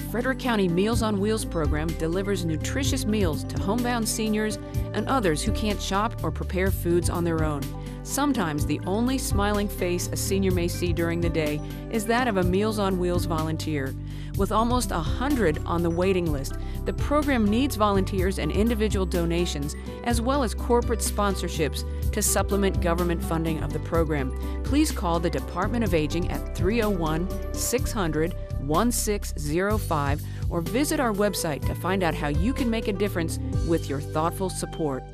Frederick County Meals on Wheels program delivers nutritious meals to homebound seniors and others who can't shop or prepare foods on their own. Sometimes the only smiling face a senior may see during the day is that of a Meals on Wheels volunteer. With almost a hundred on the waiting list, the program needs volunteers and individual donations, as well as corporate sponsorships to supplement government funding of the program. Please call the Department of Aging at 301 600 1605 or visit our website to find out how you can make a difference with your thoughtful support.